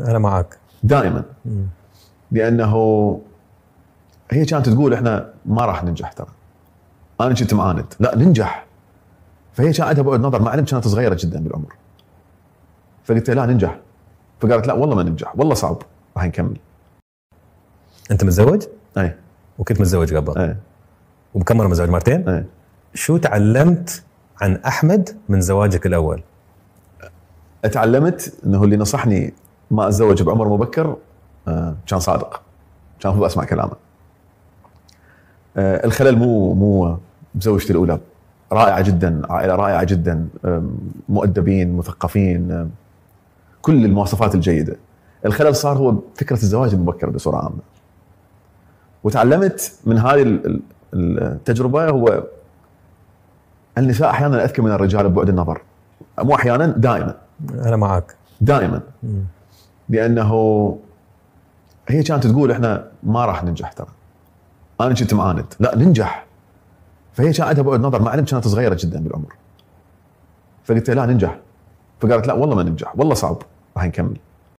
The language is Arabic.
أنا معك دائما. مم. لأنه هي كانت تقول إحنا ما راح ننجح ترى. أنا كنت معاند. لا ننجح. فهي كان عندها بعد نظر. مع ان كانت صغيرة جدا بالعمر. فقلت لها لا ننجح. فقالت لا والله ما ننجح. والله صعب. راح نكمل. أنت متزوج؟ أي. وكنت متزوج قبل. أي. وبكم مرة متزوج؟ مرتين؟ أي. شو تعلمت عن أحمد من زواجك الأول؟ تعلمت إنه اللي نصحني ما أتزوج بعمر مبكر آه، كان صادق. كان المفروض أسمع كلامه. آه، الخلل مو مو بزوجتي الأولى. رائعة جدا عائلة رائعة جدا آم، مؤدبين مثقفين كل المواصفات الجيدة. الخلل صار هو فكرة الزواج المبكر بصورة عامة. وتعلمت من هذه ال- ال- التجربة هو النساء أحيانا اذكى من الرجال ببعد النظر. مو أحيانا دائما. أنا معك. دائما. لأنه هي كانت تقول إحنا ما راح ننجح ترى. أنا كنت معاند. لا ننجح. فهي كان عندها بعد نظر. مع ان كانت صغيرة جدا بالعمر. فقلت لها لا ننجح. فقالت لا والله ما ننجح. والله صعب. راح نكمل.